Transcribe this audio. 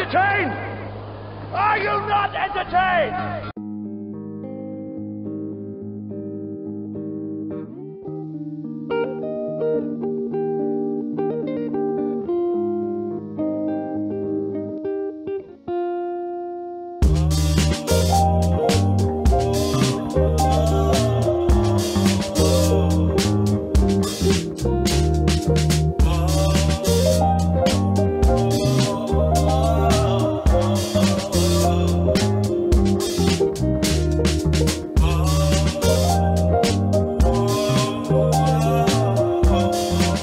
entertained? Are you not entertained?